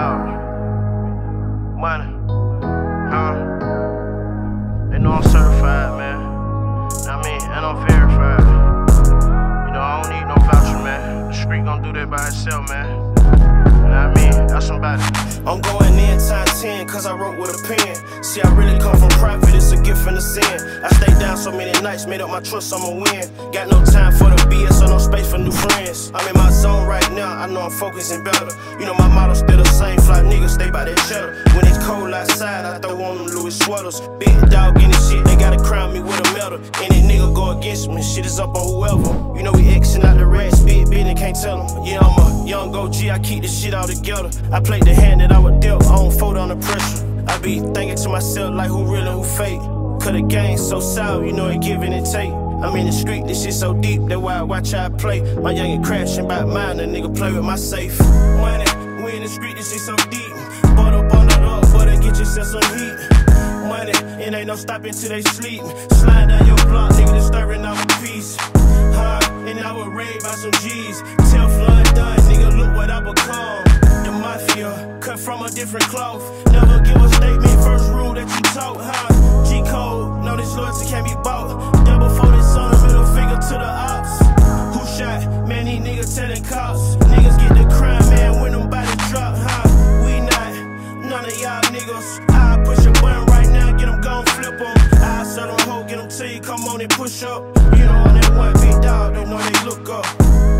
dog. Money. Huh? They know I'm certified, man. I mean, and I'm verified. You know, I don't need no voucher, man. The street gon' do that by itself, man. I mean? That's somebody. I'm going in times 10, cause I wrote with a pen. See, I really come from profit, it's a gift and a sin. I stayed down so many nights, made up my trust, I'ma win. Got no time for the BS or no I'm focusing better. You know, my motto still the same, fly niggas stay by that cheddar. When it's cold outside, I throw on them Louis sweaters. Big dog in this shit, they gotta crown me with a medal. Any nigga go against me, shit is up on whoever. You know, we Xing out the red, spit, bit, can't tell them. Yeah, I'm a young OG, I keep this shit all together. I played the hand that I was dealt, I don't fold under pressure. I be thinking to myself, like, who real and who fake? Cause the game so sour, you know it give and take. I'm in the street, this shit so deep, that's why I watch how I play. My youngin' crashing by mine, a nigga play with my safe. Money, we in the street, this shit so deep. Bought up on it up, but get yourself some heat. Money, it ain't no stopping till they sleep. Slide down your block, nigga, disturbing our peace. Huh, and I would raid by some G's. Tell flood done, nigga, look what I become. The mafia, cut from a different cloth. Never give a statement, first rule that you telling cops. Niggas get the crime, man, when I'm about to drop, huh? We not, none of y'all niggas. I push a button right now, get them gone, flip them. I sell them hoe, get them till you come on and push up. You know, on that one big dog, they know they look up.